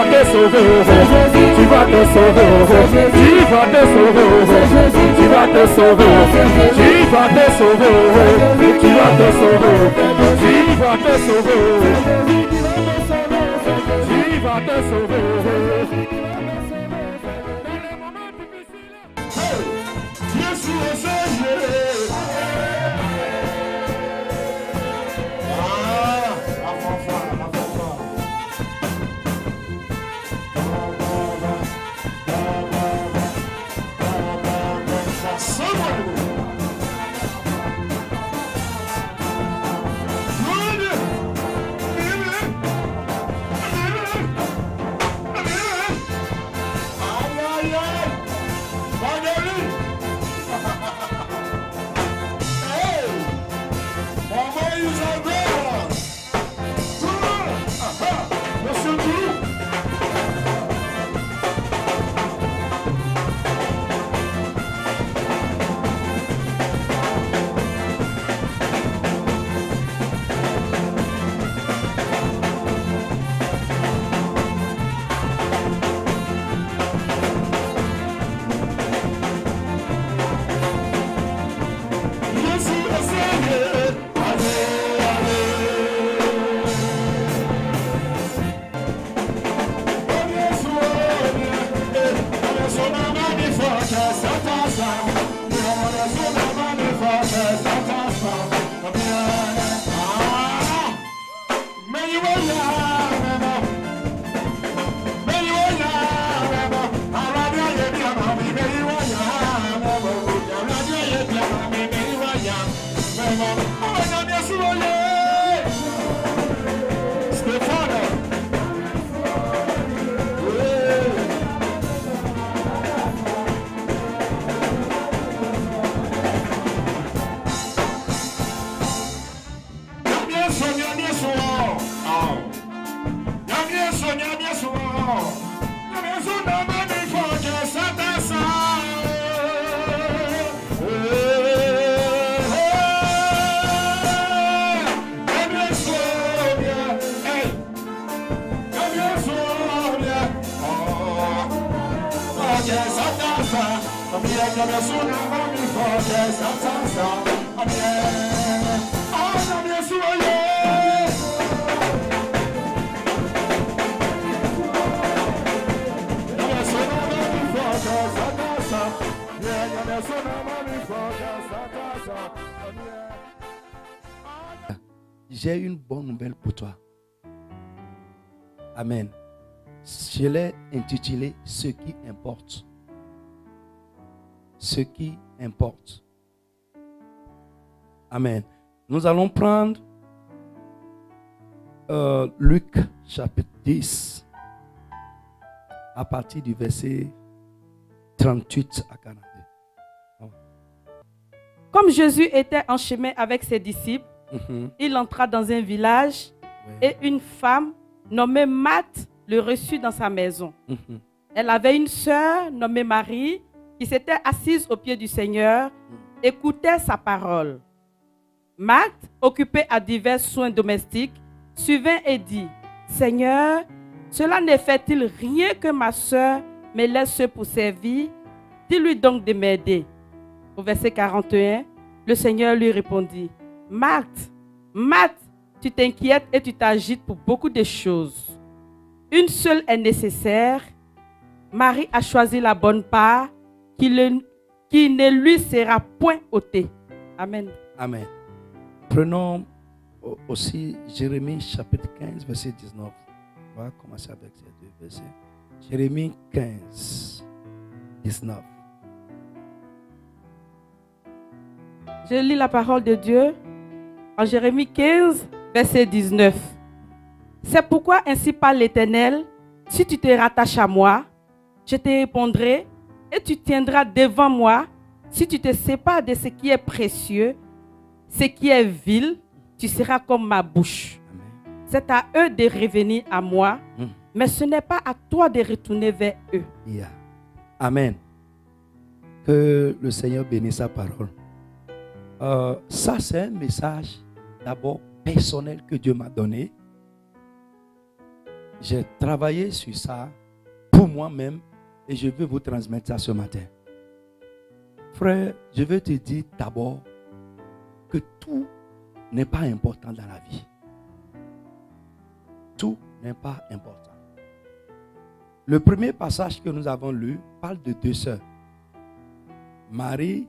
Il va te sauver, tu vas te sauver, il va te sauver, tu vas te sauver, il va te sauver, tu vas te sauver, il va intitulé Ce qui importe. Ce qui importe. Amen. Nous allons prendre euh, Luc chapitre 10 à partir du verset 38 à 42. Comme Jésus était en chemin avec ses disciples, Mhm. il entra dans un village et une femme nommée Marthe le reçut dans sa maison. Mhm. Elle avait une sœur nommée Marie qui s'était assise au pied du Seigneur, écoutait sa parole. Marthe, occupée à divers soins domestiques, suivait et dit, Seigneur, cela ne fait-il rien que ma sœur me laisse pour servir? Dis-lui donc de m'aider. Au verset 41, le Seigneur lui répondit, Marthe, Marthe, tu t'inquiètes et tu t'agites pour beaucoup de choses. Une seule est nécessaire. Marie a choisi la bonne part qui, le- qui ne lui sera point ôtée. Amen. Amen. Prenons au- aussi Jérémie chapitre 15, verset 19. On va commencer avec ces deux versets. Jérémie 15, 19. Je lis la parole de Dieu en Jérémie 15, verset 19. C'est pourquoi ainsi parle l'Éternel, si tu te rattaches à moi, je te répondrai et tu tiendras devant moi. Si tu te sépares de ce qui est précieux, ce qui est vil, tu seras comme ma bouche. C'est à eux de revenir à moi, Mm. mais ce n'est pas à toi de retourner vers eux. Yeah. Amen. Que le Seigneur bénisse sa parole. Euh, ça, c'est un message d'abord personnel que Dieu m'a donné. J'ai travaillé sur ça pour moi-même et je veux vous transmettre ça ce matin. Frère, je veux te dire d'abord que tout n'est pas important dans la vie. Tout n'est pas important. Le premier passage que nous avons lu parle de deux sœurs, Marie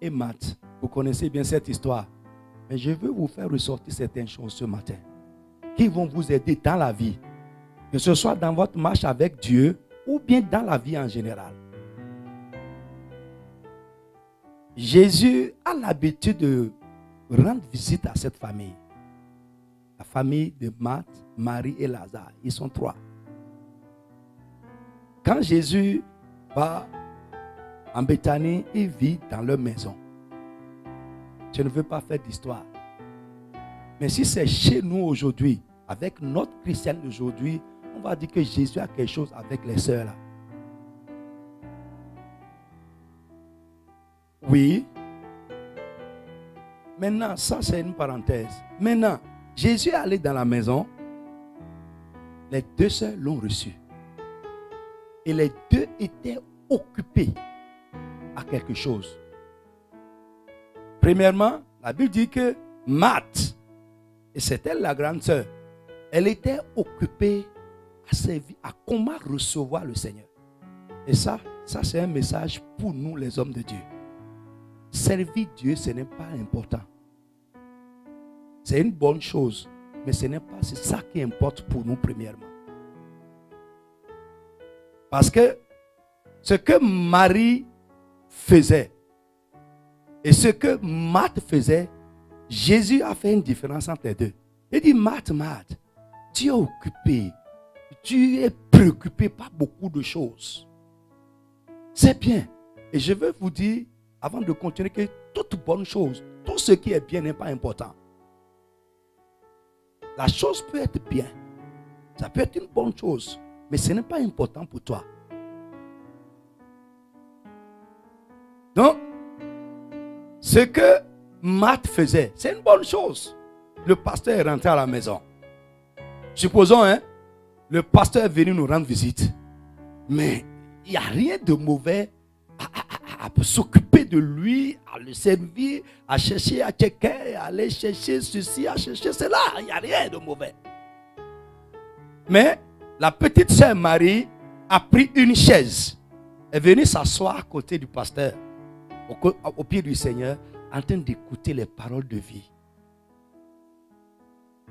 et Marthe. Vous connaissez bien cette histoire. Mais je veux vous faire ressortir certaines choses ce matin qui vont vous aider dans la vie. Que ce soit dans votre marche avec Dieu ou bien dans la vie en général. Jésus a l'habitude de rendre visite à cette famille. La famille de Marthe, Marie et Lazare. Ils sont trois. Quand Jésus va en Bethanie, il vit dans leur maison. Je ne veux pas faire d'histoire. Mais si c'est chez nous aujourd'hui, avec notre chrétien d'aujourd'hui, on va dire que Jésus a quelque chose avec les sœurs là. Oui. Maintenant, ça c'est une parenthèse. Maintenant, Jésus est allé dans la maison. Les deux sœurs l'ont reçu. Et les deux étaient occupés à quelque chose. Premièrement, la Bible dit que Marthe, et elle la grande sœur, elle était occupée à servir, à comment recevoir le Seigneur. Et ça, ça c'est un message pour nous les hommes de Dieu. Servir Dieu, ce n'est pas important. C'est une bonne chose, mais ce n'est pas ça qui importe pour nous premièrement. Parce que ce que Marie faisait et ce que Marthe faisait, Jésus a fait une différence entre les deux. Il dit, Marthe, Marthe, tu es occupé, tu es préoccupé par beaucoup de choses. C'est bien. Et je veux vous dire, avant de continuer, que toute bonne chose, tout ce qui est bien n'est pas important. La chose peut être bien. Ça peut être une bonne chose, mais ce n'est pas important pour toi. Donc, ce que Matt faisait, c'est une bonne chose. Le pasteur est rentré à la maison. Supposons, hein, le pasteur est venu nous rendre visite. Mais il n'y a rien de mauvais à, s'occuper de lui, à le servir, à chercher à quelqu'un, à aller chercher ceci, à chercher cela. Il n'y a rien de mauvais. Mais la petite sœur Marie a pris une chaise. Elle est venue s'asseoir à côté du pasteur au, pied du Seigneur en train d'écouter les paroles de vie.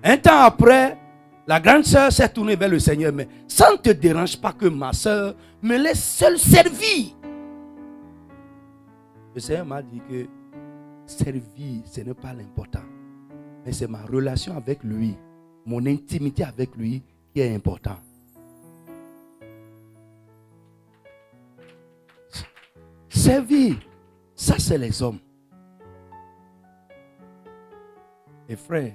Un temps après, la grande sœur s'est tournée vers le Seigneur, mais ça ne te dérange pas que ma sœur me laisse seule servir. Le Seigneur m'a dit que servir, ce n'est pas l'important. Mais c'est ma relation avec lui, mon intimité avec lui qui est important. Servir, ça, c'est les hommes. Et frère,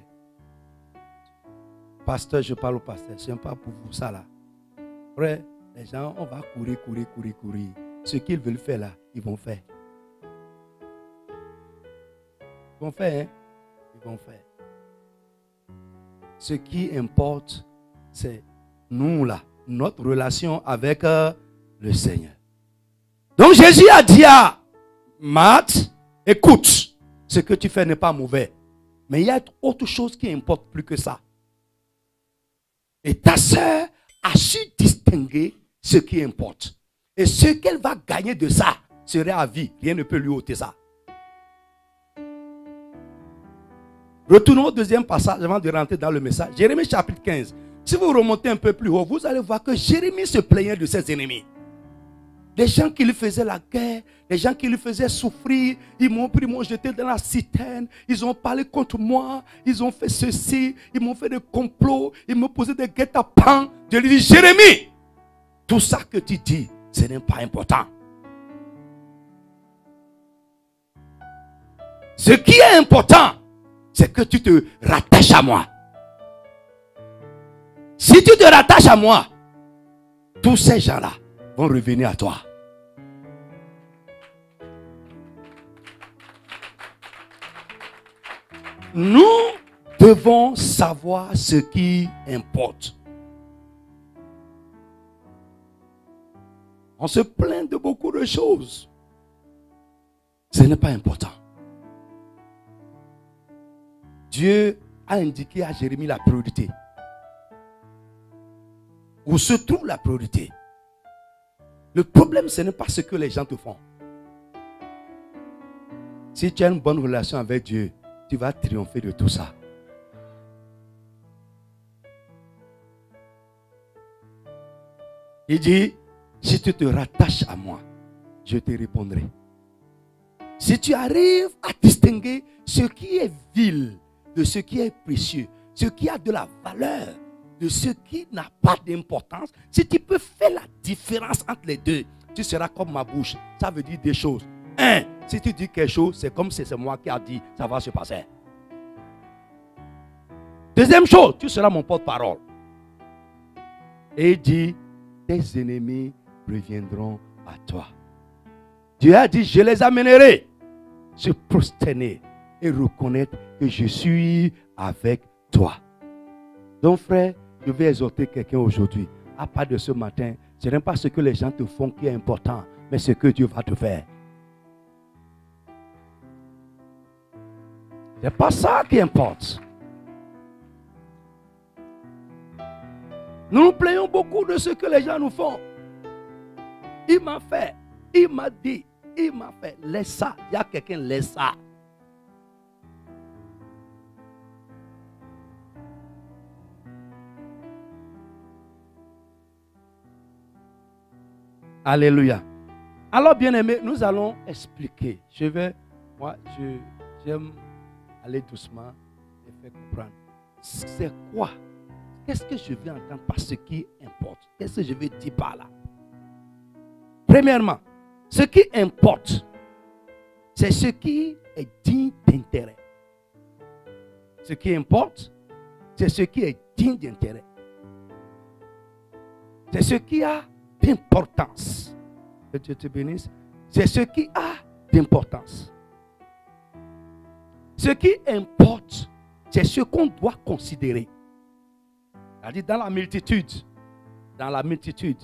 pasteur, je parle au pasteur, ce n'est pas pour vous ça là. Frère, les gens, on va courir, courir, courir, courir. Ce qu'ils veulent faire là, ils vont faire. Ils vont faire, hein? Ils vont faire. Ce qui importe, c'est nous là, notre relation avec euh, le Seigneur. Donc Jésus a dit à Matt, écoute, ce que tu fais n'est pas mauvais. Mais il y a autre chose qui importe plus que ça. Et ta sœur a su distinguer ce qui importe. Et ce qu'elle va gagner de ça serait à vie. Rien ne peut lui ôter ça. Retournons au deuxième passage avant de rentrer dans le message. Jérémie chapitre 15. Si vous remontez un peu plus haut, vous allez voir que Jérémie se plaignait de ses ennemis. Les gens qui lui faisaient la guerre, les gens qui lui faisaient souffrir, ils m'ont pris, m'ont jeté dans la citerne, ils ont parlé contre moi, ils ont fait ceci, ils m'ont fait des complots, ils m'ont posé des guet-apens. Je lui dis, Jérémie, tout ça que tu dis, ce n'est pas important. Ce qui est important, c'est que tu te rattaches à moi. Si tu te rattaches à moi, tous ces gens-là, vont revenir à toi. Nous devons savoir ce qui importe. On se plaint de beaucoup de choses. Ce n'est pas important. Dieu a indiqué à Jérémie la priorité. Où se trouve la priorité? Le problème, ce n'est pas ce que les gens te font. Si tu as une bonne relation avec Dieu, tu vas triompher de tout ça. Il dit, si tu te rattaches à moi, je te répondrai. Si tu arrives à distinguer ce qui est vil de ce qui est précieux, ce qui a de la valeur de ce qui n'a pas d'importance, si tu peux faire la différence entre les deux, tu seras comme ma bouche. Ça veut dire des choses. Un, si tu dis quelque chose, c'est comme si c'est moi qui a dit, ça va se passer. Deuxième chose, tu seras mon porte-parole. Et il dit, tes ennemis reviendront à toi. Dieu a dit, je les amènerai se prosterner et reconnaître que je suis avec toi. Donc frère, je vais exhorter quelqu'un aujourd'hui. À part de ce matin, ce n'est pas ce que les gens te font qui est important, mais ce que Dieu va te faire. Ce n'est pas ça qui importe. Nous nous plaignons beaucoup de ce que les gens nous font. Il m'a fait, il m'a dit, il m'a fait, laisse ça. Il y a quelqu'un, laisse ça. Alléluia. Alors, bien aimé, nous allons expliquer. Je vais, moi, j'aime aller doucement et faire comprendre. C'est quoi? Qu'est-ce que je vais entendre par ce qui importe? Qu'est-ce que je vais dire par là? Premièrement, ce qui importe, c'est ce qui est digne d'intérêt. Ce qui importe, c'est ce qui est digne d'intérêt. C'est ce qui a d'importance. Que Dieu te bénisse. C'est ce qui a d'importance. Ce qui importe, c'est ce qu'on doit considérer. C'est-à-dire dans la multitude, dans la multitude,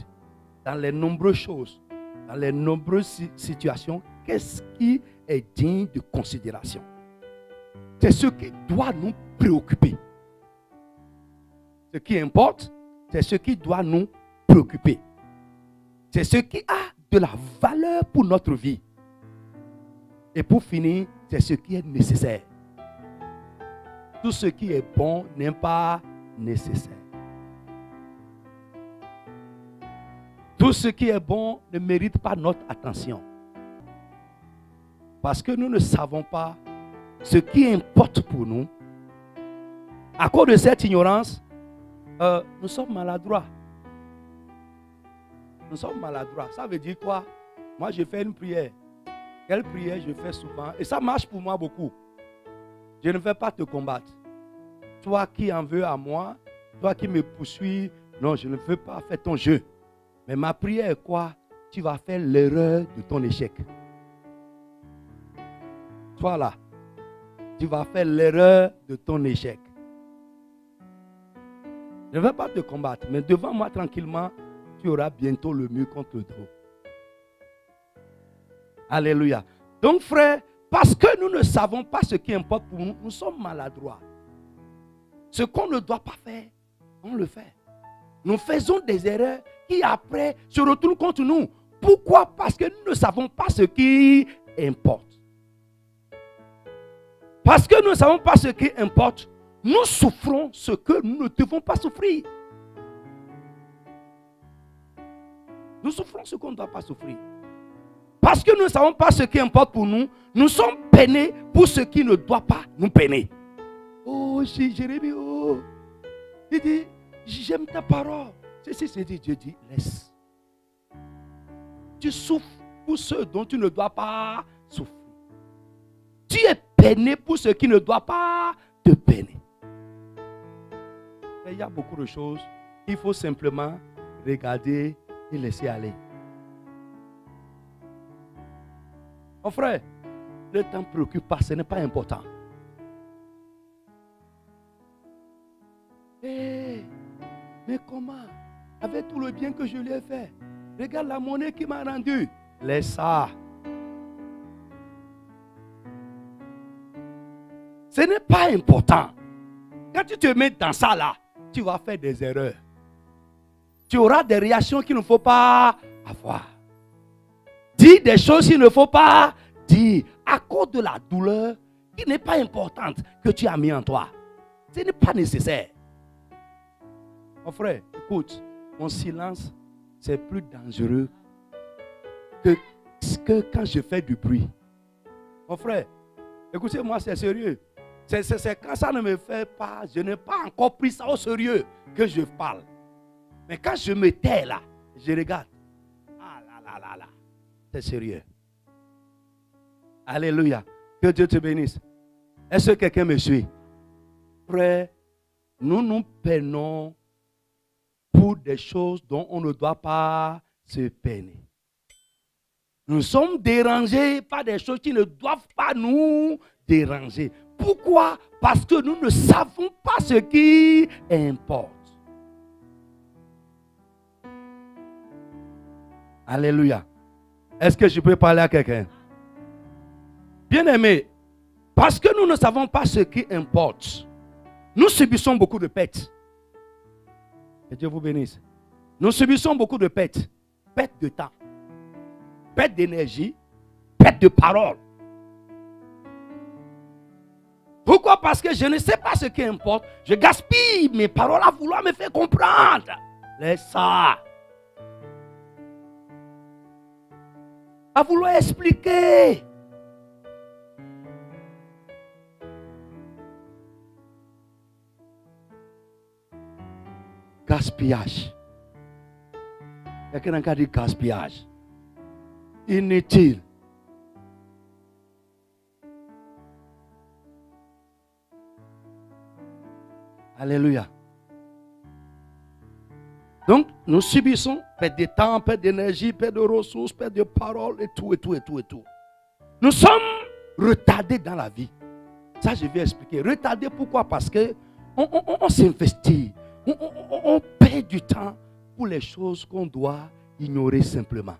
dans les nombreuses choses, dans les nombreuses situations, qu'est-ce qui est digne de considération? C'est ce qui doit nous préoccuper. Ce qui importe, c'est ce qui doit nous préoccuper. C'est ce qui a de la valeur pour notre vie. Et pour finir, c'est ce qui est nécessaire. Tout ce qui est bon n'est pas nécessaire. Tout ce qui est bon ne mérite pas notre attention. Parce que nous ne savons pas ce qui importe pour nous. À cause de cette ignorance, euh, nous sommes maladroits. Nous sommes maladroits. Ça veut dire quoi? Moi, je fais une prière. Quelle prière je fais souvent? Et ça marche pour moi beaucoup. Je ne vais pas te combattre. Toi qui en veux à moi, toi qui me poursuis, non, je ne veux pas faire ton jeu. Mais ma prière est quoi? Tu vas faire l'erreur de ton échec. Toi là, tu vas faire l'erreur de ton échec. Je ne vais pas te combattre, mais devant moi tranquillement, tu auras bientôt le mur contre le. Alléluia. Donc frère, parce que nous ne savons pas ce qui importe pour nous, nous sommes maladroits. Ce qu'on ne doit pas faire, on le fait. Nous faisons des erreurs qui après se retournent contre nous. Pourquoi? Parce que nous ne savons pas ce qui importe. Parce que nous ne savons pas ce qui importe, nous souffrons ce que nous ne devons pas souffrir. Nous souffrons ce qu'on ne doit pas souffrir. Parce que nous ne savons pas ce qui importe pour nous, nous sommes peinés pour ce qui ne doit pas nous peiner. Oh, Jérémie, oh. Il dit, j'aime ta parole. C'est ce que Dieu dit, laisse. Tu souffres pour ce dont tu ne dois pas souffrir. Tu es peiné pour ce qui ne doit pas te peiner. il y a beaucoup de choses. Il faut simplement regarder et laisser aller. Mon frère, ne t'en préoccupe pas, ce n'est pas important. Eh, mais comment? Avec tout le bien que je lui ai fait, Regarde la monnaie qui m'a rendu. Laisse ça. Ce n'est pas important. Quand tu te mets dans ça là, tu vas faire des erreurs. Tu auras des réactions qu'il ne faut pas avoir. Dis des choses qu'il ne faut pas dire à cause de la douleur qui n'est pas importante que tu as mis en toi. Ce n'est pas nécessaire. Mon frère, écoute, mon silence, c'est plus dangereux que, que quand je fais du bruit. Mon frère, écoutez-moi, c'est sérieux. C'est quand ça ne me fait pas, je n'ai pas encore pris ça au sérieux que je parle. Mais quand je me tais là, je regarde. Ah là là là là. C'est sérieux. Alléluia. Que Dieu te bénisse. Est-ce que quelqu'un me suit? Frère, nous nous peinons pour des choses dont on ne doit pas se peiner. Nous sommes dérangés par des choses qui ne doivent pas nous déranger. Pourquoi? Parce que nous ne savons pas ce qui importe. Alléluia. Est-ce que je peux parler à quelqu'un? Bien aimé, parce que nous ne savons pas ce qui importe, nous subissons beaucoup de pertes. Que Dieu vous bénisse. Nous subissons beaucoup de pertes. Perte de temps, perte d'énergie, perte de parole. Pourquoi? Parce que je ne sais pas ce qui importe. Je gaspille mes paroles à vouloir me faire comprendre. Laisse ça. À vouloir expliquer. Gaspillage. Il y a quelqu'un qui a dit gaspillage. Inutile. Alléluia. Donc, nous subissons perte de temps, perte d'énergie, perte de ressources, perte de paroles et tout, et tout, et tout, et tout. Nous sommes retardés dans la vie. Ça, je vais expliquer. Retardés pourquoi? Parce que on, s'investit. On, on, perd du temps pour les choses qu'on doit ignorer simplement.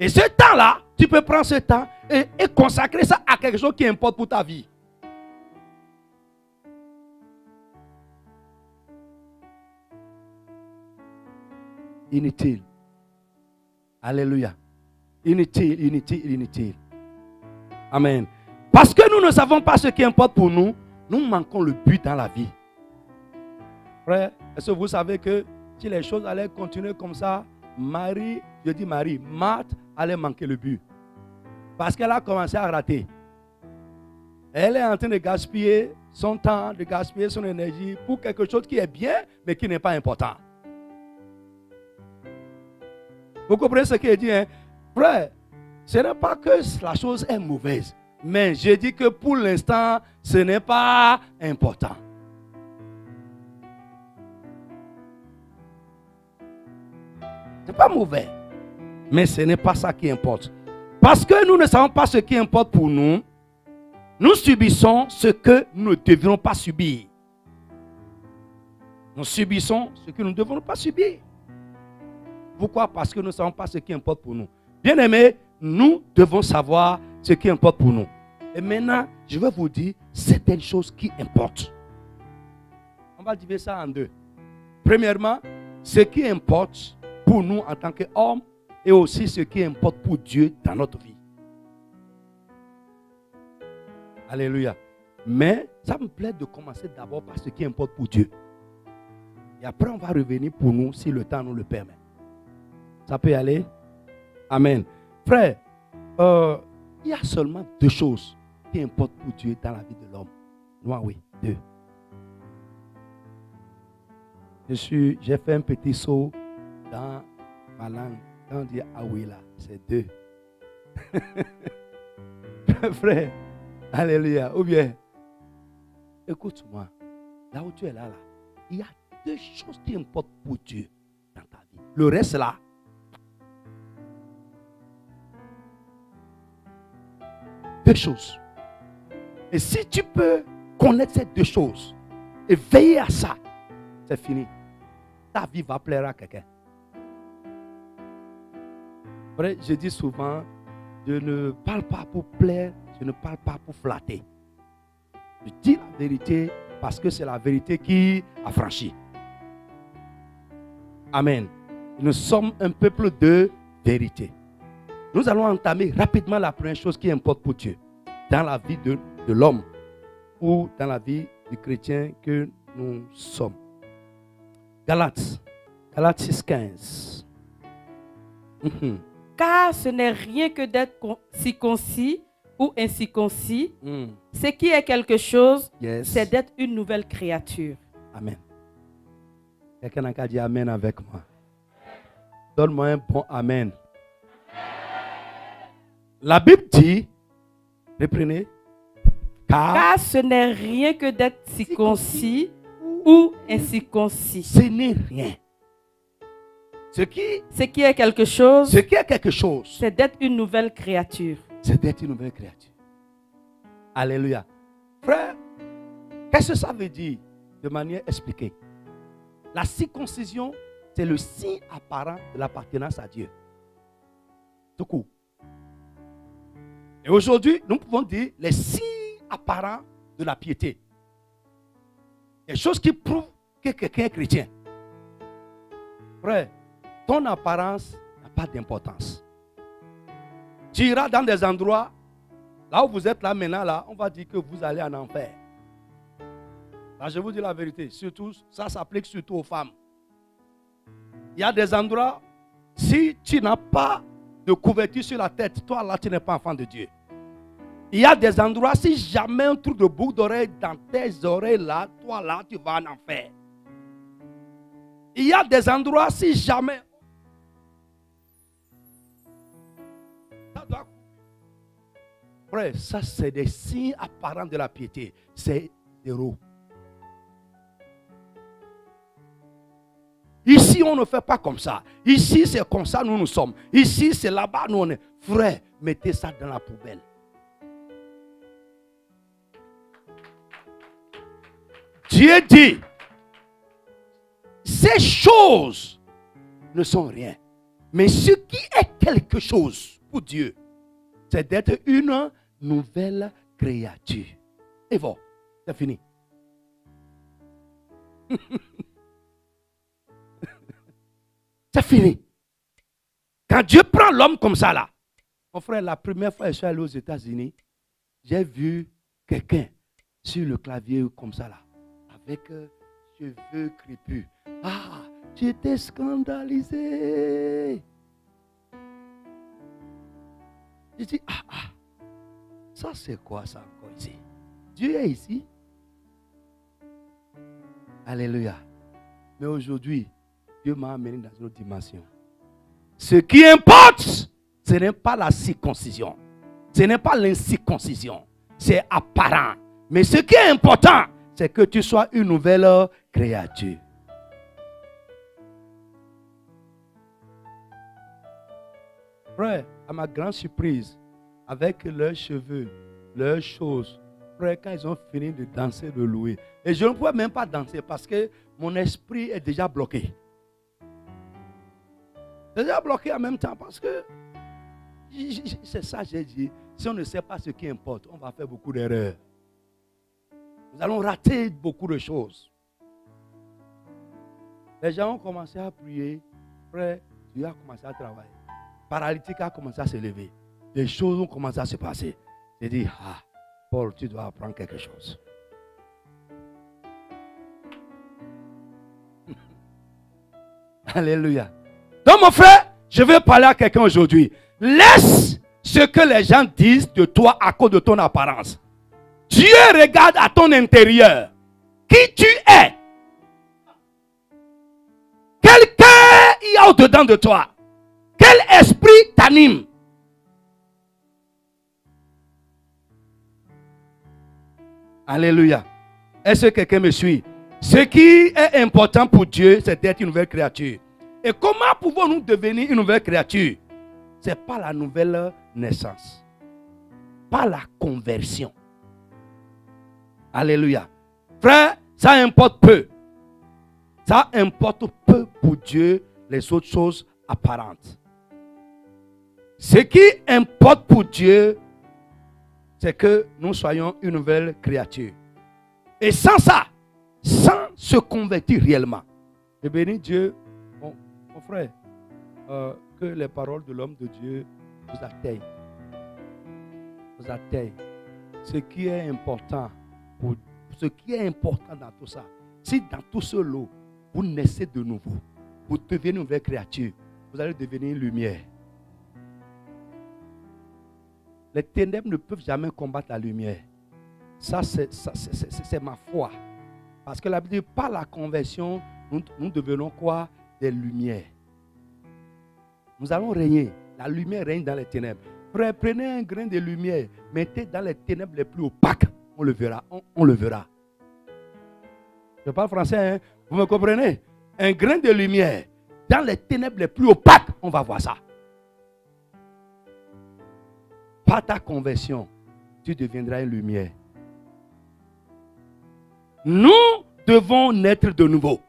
Et ce temps-là, tu peux prendre ce temps et consacrer ça à quelque chose qui importe pour ta vie. Inutile. Alléluia. Inutile, inutile, inutile. Amen. Parce que nous ne savons pas ce qui importe pour nous, nous manquons le but dans la vie. Frère, est-ce que vous savez que si les choses allaient continuer comme ça, Marie, je dis Marie, Marthe allait manquer le but. Parce qu'elle a commencé à rater. Elle est en train de gaspiller son temps, de gaspiller son énergie pour quelque chose qui est bien, mais qui n'est pas important. Vous comprenez ce qu'il dit hein? Frère, ce n'est pas que la chose est mauvaise. Mais je dis que pour l'instant, ce n'est pas important. Ce n'est pas mauvais. Mais ce n'est pas ça qui importe. Parce que nous ne savons pas ce qui importe pour nous, nous subissons ce que nous ne devrons pas subir. Nous subissons ce que nous ne devrons pas subir. Pourquoi? Parce que nous ne savons pas ce qui importe pour nous. Bien aimé, nous devons savoir ce qui importe pour nous. Et maintenant, je vais vous dire certaines choses qui importent. On va diviser ça en deux. Premièrement, ce qui importe pour nous en tant qu'hommes et aussi ce qui importe pour Dieu dans notre vie. Alléluia. Mais ça me plaît de commencer d'abord par ce qui importe pour Dieu. Et après, on va revenir pour nous si le temps nous le permet. Ça peut y aller Amen. Frère, euh, il y a seulement deux choses qui importent pour Dieu dans la vie de l'homme. Moi, oui, deux. Je suis, j'ai fait un petit saut dans ma langue. Quand on dit ah oui là, c'est deux. Frère, alléluia. Ou bien, écoute-moi, là où tu es là, là, il y a deux choses qui importent pour Dieu dans ta vie. Le reste là, deux choses. Et si tu peux connaître ces deux choses et veiller à ça, c'est fini. Ta vie va plaire à quelqu'un. Je dis souvent, je ne parle pas pour plaire, je ne parle pas pour flatter. Je dis la vérité parce que c'est la vérité qui affranchit. Amen. Nous sommes un peuple de vérité. Nous allons entamer rapidement la première chose qui importe pour Dieu dans la vie de, de l'homme ou dans la vie du chrétien que nous sommes. Galates, Galates 6.15. Mhm. Car ce n'est rien que d'être con- circoncis ou incirconcis. Mm. Ce qui est quelque chose, Yes. c'est d'être une nouvelle créature. Amen. Quelqu'un qu'à dire Amen avec moi. Donne-moi un bon Amen. La Bible dit, reprenez, car Car ce n'est rien que d'être circoncis ou incirconcis. ce n'est rien. Ce qui, Ce qui est quelque chose, ce qui est quelque chose, c'est d'être une nouvelle créature. c'est d'être une nouvelle créature. Alléluia. Frère, qu'est-ce que ça veut dire de manière expliquée? La circoncision, c'est le signe apparent de l'appartenance à Dieu. Tout court. Et aujourd'hui, nous pouvons dire les signes apparents de la piété. Les choses qui prouvent que quelqu'un est chrétien. Frère, ton apparence n'a pas d'importance. Tu iras dans des endroits, là où vous êtes là maintenant, là, on va dire que vous allez en enfer. Là, je vous dis la vérité, surtout, ça s'applique surtout aux femmes. Il y a des endroits, si tu n'as pas de couverture sur la tête, toi là, tu n'es pas enfant de Dieu. Il y a des endroits, si jamais un trou de boucle d'oreille dans tes oreilles là, toi là, tu vas en enfer. Il y a des endroits, si jamais. Ça ça c'est des signes apparents de la piété. C'est zéro. Ici, on ne fait pas comme ça. Ici, c'est comme ça, nous nous sommes. Ici, c'est là-bas, nous on est. Frère, mettez ça dans la poubelle. Dieu dit, ces choses ne sont rien. Mais ce qui est quelque chose pour Dieu, c'est d'être une nouvelle créature. Et voilà, c'est fini. c'est fini. Quand Dieu prend l'homme comme ça là, mon frère, la première fois que je suis allé aux États-Unis, j'ai vu quelqu'un sur le clavier comme ça là, avec euh, cheveux crépus. Ah, j'étais scandalisé. J'ai dit, ah, ah, ça c'est quoi ça encore ici? Dieu est ici. Alléluia. Mais aujourd'hui, Dieu m'a amené dans une autre dimension. Ce qui importe, ce n'est pas la circoncision. Ce n'est pas l'incirconcision. C'est apparent. Mais ce qui est important, c'est que tu sois une nouvelle créature. Frère, à ma grande surprise, avec leurs cheveux, leurs choses, frère, quand ils ont fini de danser, de louer, et je ne pouvais même pas danser parce que mon esprit est déjà bloqué. Déjà bloqué en même temps parce que c'est ça j'ai dit. Si on ne sait pas ce qui importe, on va faire beaucoup d'erreurs. Nous allons rater beaucoup de choses. Les gens ont commencé à prier. Frère, Dieu a commencé à travailler. Paralytique a commencé à se lever. Les choses ont commencé à se passer. J'ai dit, ah, Paul, tu dois apprendre quelque chose. Alléluia. Donc, mon frère, je vais parler à quelqu'un aujourd'hui. Laisse ce que les gens disent de toi à cause de ton apparence. Dieu regarde à ton intérieur. Qui tu es? Quel cœur il y a au-dedans de toi. Quel esprit t'anime? Alléluia. Est-ce que quelqu'un me suit? Ce qui est important pour Dieu, c'est d'être une nouvelle créature. Et comment pouvons-nous devenir une nouvelle créature? C'est pas la nouvelle naissance. Pas la conversion. Alléluia. Frère, ça importe peu. Ça importe peu pour Dieu les autres choses apparentes. Ce qui importe pour Dieu, c'est que nous soyons une nouvelle créature. Et sans ça, sans se convertir réellement, je bénis Dieu, mon, frère, euh, que les paroles de l'homme de Dieu vous atteignent. Vous atteignent. Ce qui est important, pour, ce qui est important dans tout ça, si dans tout ce lot, vous naissez de nouveau, vous devenez une nouvelle créature, vous allez devenir une lumière. Les ténèbres ne peuvent jamais combattre la lumière. Ça, c'est ma foi. Parce que la Bible dit, par la conversion, nous devenons quoi? Des lumières. Nous allons régner. La lumière règne dans les ténèbres. Prenez un grain de lumière, mettez dans les ténèbres les plus opaques. On le verra. On, on le verra. Je parle français, hein? vous me comprenez? Un grain de lumière dans les ténèbres les plus opaques, on va voir ça. Par ta conversion, tu deviendras une lumière. Nous devons naître de nouveau.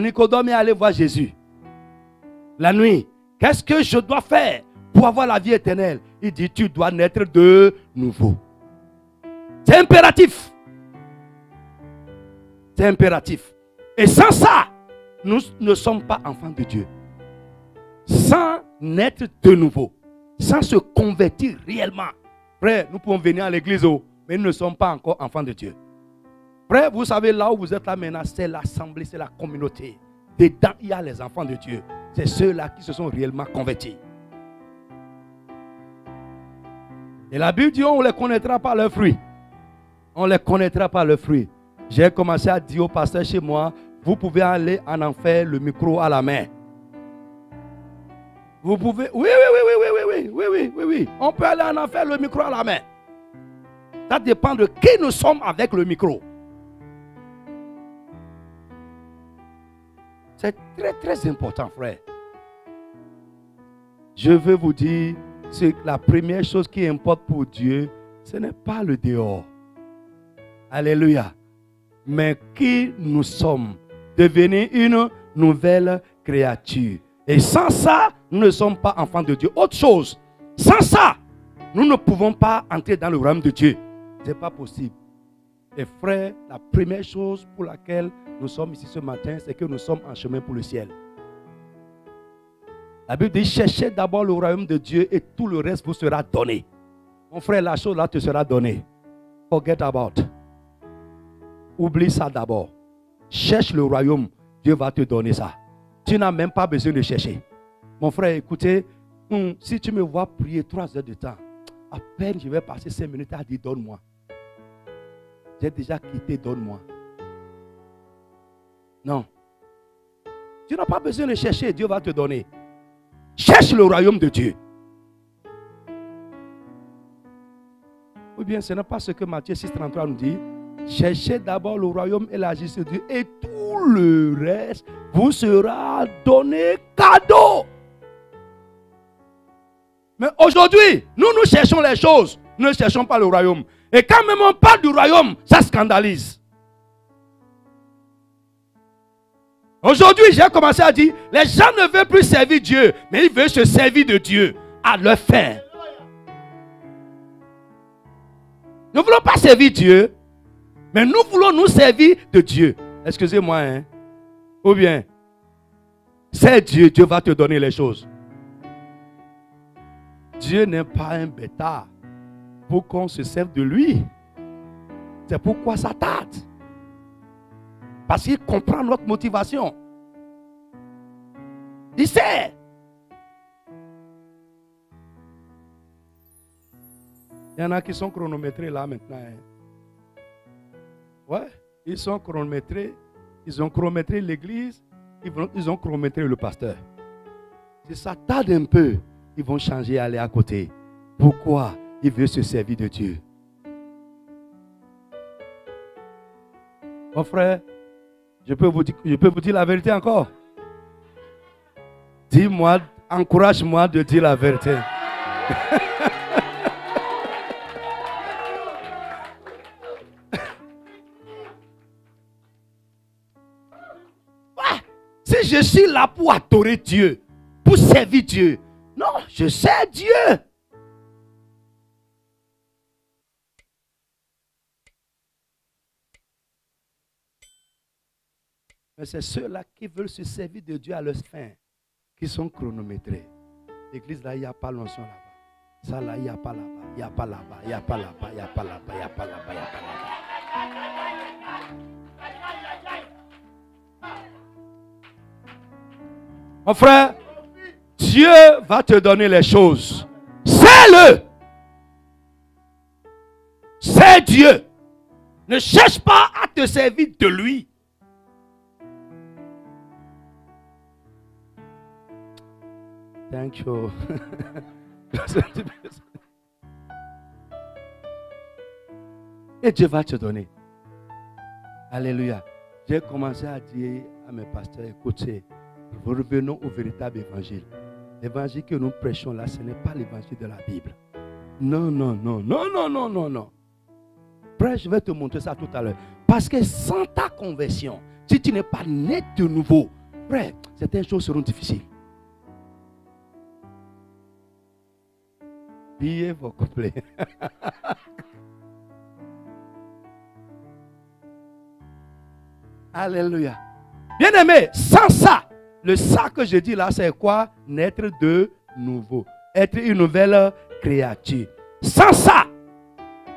Nicodème est allé voir Jésus, la nuit, qu'est-ce que je dois faire pour avoir la vie éternelle? Il dit, tu dois naître de nouveau. C'est impératif. C'est impératif. Et sans ça, nous ne sommes pas enfants de Dieu. Sans naître de nouveau, sans se convertir réellement. Frère, nous pouvons venir à l'église, oh, mais nous ne sommes pas encore enfants de Dieu. Frère, vous savez, là où vous êtes là maintenant, c'est l'assemblée, c'est la communauté. Dedans, il y a les enfants de Dieu. C'est ceux-là qui se sont réellement convertis. Et la Bible dit, on les connaîtra par leurs fruits. On les connaîtra par leurs fruits. J'ai commencé à dire au pasteur chez moi, vous pouvez aller en enfer le micro à la main. Vous pouvez, oui, oui, oui, oui, oui, oui, oui, oui, oui, oui, oui. On peut aller en enfer le micro à la main. Ça dépend de qui nous sommes avec le micro. C'est très, très important, frère. Je veux vous dire, c'est la première chose qui importe pour Dieu, ce n'est pas le dehors. Alléluia. Mais qui nous sommes? Devenir une nouvelle créature. Et sans ça, nous ne sommes pas enfants de Dieu. Autre chose, sans ça, nous ne pouvons pas entrer dans le royaume de Dieu. Ce n'est pas possible. Et frère, la première chose pour laquelle nous sommes ici ce matin, c'est que nous sommes en chemin pour le ciel. La Bible dit, cherchez d'abord le royaume de Dieu et tout le reste vous sera donné. Mon frère, la chose là te sera donnée. Forget about. Oublie ça d'abord. Cherche le royaume, Dieu va te donner ça. Tu n'as même pas besoin de chercher. Mon frère, écoutez, hum, si tu me vois prier trois heures de temps, à peine je vais passer cinq minutes à dire donne-moi. J'ai déjà quitté, donne-moi. Non. Tu n'as pas besoin de chercher, Dieu va te donner. Cherche le royaume de Dieu. Ou bien ce n'est pas ce que Matthieu 6,33 nous dit. Cherchez d'abord le royaume et la justice de Dieu et tout le reste vous sera donné cadeau. Mais aujourd'hui, nous nous cherchons les choses. Nous ne cherchons pas le royaume. Et quand même on parle du royaume, ça scandalise. Aujourd'hui, j'ai commencé à dire, les gens ne veulent plus servir Dieu, mais ils veulent se servir de Dieu à leur fin. Nous ne voulons pas servir Dieu, mais nous voulons nous servir de Dieu. Excusez-moi, hein. Ou bien, c'est Dieu, Dieu va te donner les choses. Dieu n'est pas un bêta pour qu'on se serve de lui. C'est pourquoi ça tarde. Parce qu'il comprend notre motivation. Il sait. Il y en a qui sont chronométrés là maintenant. hein. Ouais, ils sont chronométrés. Ils ont chronométré l'église. Ils, ils ont chronométré le pasteur. Si ça tarde un peu, ils vont changer aller à côté. Pourquoi? Ils veulent se servir de Dieu. Mon frère, je peux vous dire, je peux vous dire la vérité encore? Dis-moi, encourage-moi de dire la vérité. Ouais. Si je suis là pour adorer Dieu, pour servir Dieu, Non, je sais Dieu. Mais c'est ceux-là qui veulent se servir de Dieu à leur fin, qui sont chronométrés. L'église là, il n'y a pas l'onction là-bas. Ça là, il n'y a pas là-bas. Il n'y a pas là-bas. Il n'y a pas là-bas. Il n'y a pas là-bas. Il n'y a pas là-bas. Il n'y a pas là-bas. Mon frère, Dieu va te donner les choses. C'est-le. C'est Dieu. Ne cherche pas à te servir de lui. Thank you. Et Dieu va te donner. Alléluia. J'ai commencé à dire à mes pasteurs, écoutez, revenons au véritable évangile. L'évangile que nous prêchons là, ce n'est pas l'évangile de la Bible. Non, non, non, non, non, non, non, non. Je vais te montrer ça tout à l'heure. Parce que sans ta conversion, si tu n'es pas né de nouveau, frère, certaines choses seront difficiles. Vos couplets. Alléluia. Bien aimé, sans ça, le ça que je dis là, c'est quoi? Naître de nouveau. Être une nouvelle créature. Sans ça,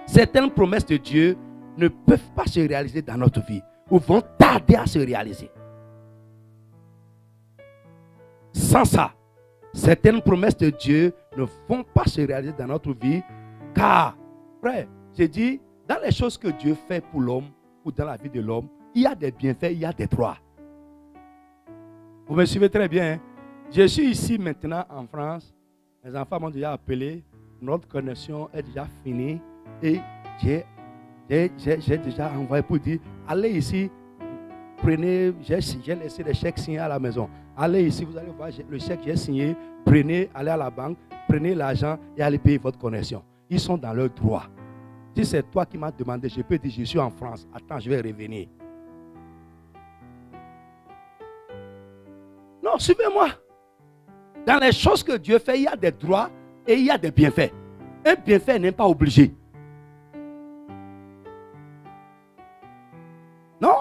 certaines promesses de Dieu ne peuvent pas se réaliser dans notre vie ou vont tarder à se réaliser. Sans ça, certaines promesses de Dieu ne vont pas se réaliser dans notre vie car, frère, j'ai dit, dans les choses que Dieu fait pour l'homme ou dans la vie de l'homme, il y a des bienfaits, il y a des droits. Vous me suivez très bien. Hein? Je suis ici maintenant en France. Les enfants m'ont déjà appelé. Notre connexion est déjà finie. Et j'ai, déjà envoyé pour dire, allez ici, prenez, j'ai, laissé les chèques signés à la maison. Allez ici, vous allez voir le chèque que j'ai signé. Prenez, allez à la banque, prenez l'argent et allez payer votre connexion. Ils sont dans leur droit. Si c'est toi qui m'as demandé, je peux dire, je suis en France. Attends, je vais revenir. Non, suivez-moi. Dans les choses que Dieu fait, il y a des droits et il y a des bienfaits. Un bienfait n'est pas obligé.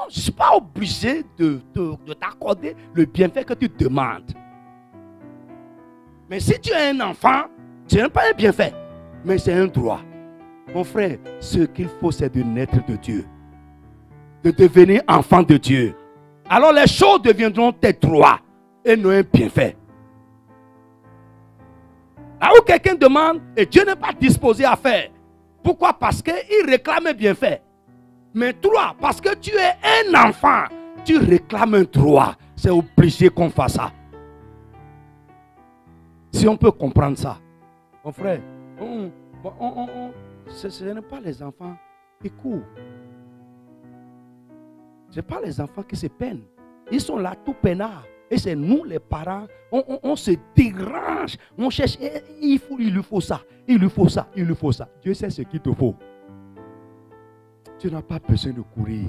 Je ne suis pas obligé de, de t'accorder le bienfait que tu demandes. Mais si tu es un enfant, ce n'est pas un bienfait, mais c'est un droit. Mon frère, ce qu'il faut, c'est de naître de Dieu. De devenir enfant de Dieu. Alors les choses deviendront tes droits et non un bienfait. Là où quelqu'un demande et Dieu n'est pas disposé à faire. Pourquoi? Parce qu'il réclame un bienfait. Mais toi, parce que tu es un enfant, tu réclames un droit. C'est obligé qu'on fasse ça. Si on peut comprendre ça, mon frère, ce, n'est pas les enfants qui courent. Ce n'est pas les enfants qui se peinent. Ils sont là tout peinards. Et c'est nous, les parents, on, se dérange. On cherche, eh, il, faut, il lui faut ça, il lui faut ça, il lui faut ça. Dieu sait ce qu'il te faut. Tu n'as pas besoin de courir.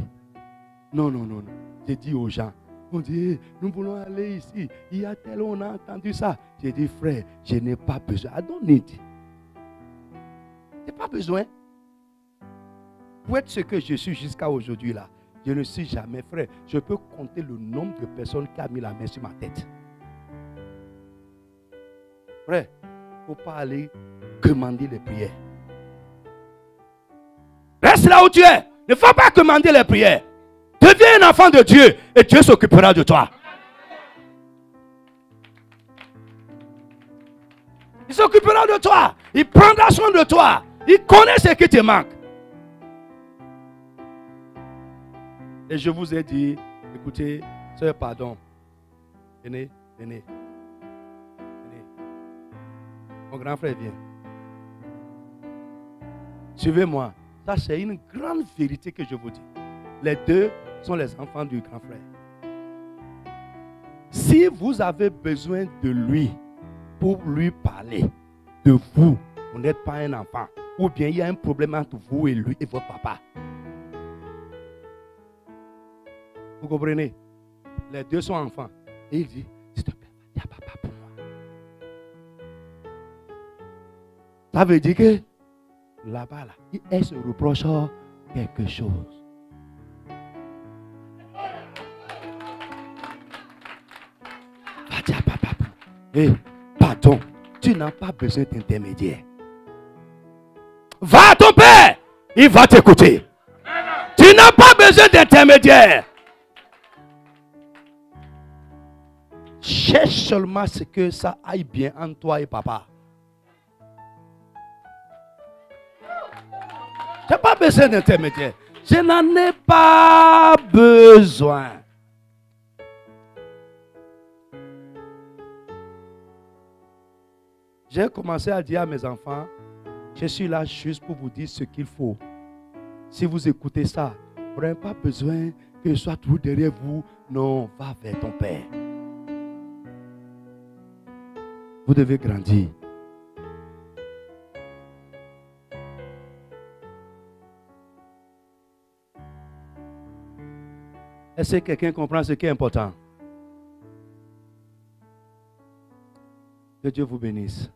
Non, non, non, non. J'ai dit aux gens, on dit, nous voulons aller ici. Il y a tel, on a entendu ça. J'ai dit, frère, je n'ai pas besoin. I don't need. Je n'ai pas besoin. Pour être ce que je suis jusqu'à aujourd'hui là, je ne suis jamais frère. Je peux compter le nombre de personnes qui ont mis la main sur ma tête. Frère, il ne faut pas aller commander les prières. Reste là où tu es. Ne faut pas commander les prières. Deviens un enfant de Dieu et Dieu s'occupera de toi. Il s'occupera de toi. Il prendra soin de toi. Il connaît ce qui te manque. Et je vous ai dit, écoutez, soyez pardon. Venez, venez. Venez. Mon grand frère vient. Suivez-moi. Ça, c'est une grande vérité que je vous dis. Les deux sont les enfants du grand frère. Si vous avez besoin de lui pour lui parler, de vous, vous n'êtes pas un enfant, ou bien il y a un problème entre vous et lui et votre papa, Vous comprenez? Les deux sont enfants. Et il dit, s'il te plaît, il y a papa pour moi. Ça veut dire que là-bas, là, elle se reproche quelque chose. Hé, pardon, tu n'as pas besoin d'intermédiaire. Va à ton père, il va t'écouter. Tu n'as pas besoin d'intermédiaire. Cherche seulement ce que ça aille bien entre toi et papa. Je n'ai pas besoin d'intermédiaire. Je n'en ai pas besoin. J'ai commencé à dire à mes enfants, je suis là juste pour vous dire ce qu'il faut. Si vous écoutez ça, vous n'avez pas besoin que je sois toujours derrière vous. Non, va vers ton Père. Vous devez grandir. Est-ce que quelqu'un comprend ce qui est important? Que Dieu vous bénisse.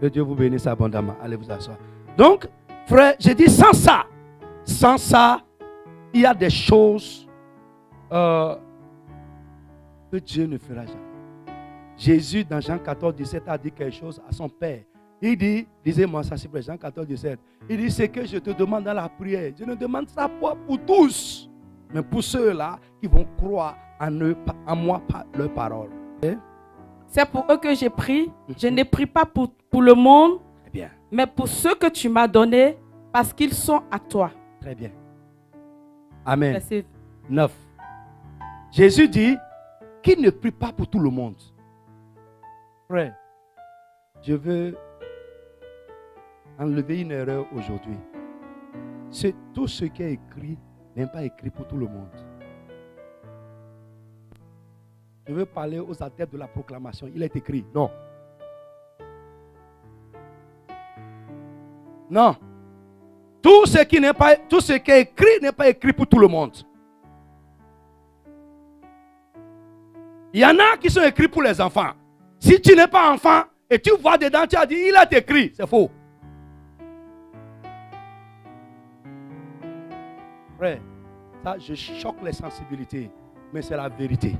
Que Dieu vous bénisse abondamment. Allez vous asseoir. Donc, frère, j'ai dit sans ça, sans ça, il y a des choses euh, que Dieu ne fera jamais. Jésus, dans Jean 14, 17, a dit quelque chose à son Père. Il dit, lisez-moi ça, plaît, Jean 14, 17. Il dit, ce que je te demande dans la prière, je ne demande ça pas pour tous, mais pour ceux-là qui vont croire en, eux, en moi par leur parole. Eh? C'est pour eux que j'ai pris. Je n'ai pris pas pour, pour le monde, Très bien, mais pour ceux que tu m'as donnés, parce qu'ils sont à toi. très bien. Amen. Verset 9. Jésus dit qu'il ne prie pas pour tout le monde. Frère, je veux enlever une erreur aujourd'hui. C'est tout ce qui est écrit n'est pas écrit pour tout le monde. Je veux parler aux adeptes de la proclamation. Il est écrit. Non. Non. Tout ce qui n'est pas, tout ce qui est écrit n'est pas écrit pour tout le monde. Il y en a qui sont écrits pour les enfants. Si tu n'es pas enfant et tu vois dedans, tu as dit, il a écrit, c'est faux. Frère, ça, je choque les sensibilités, mais c'est la vérité.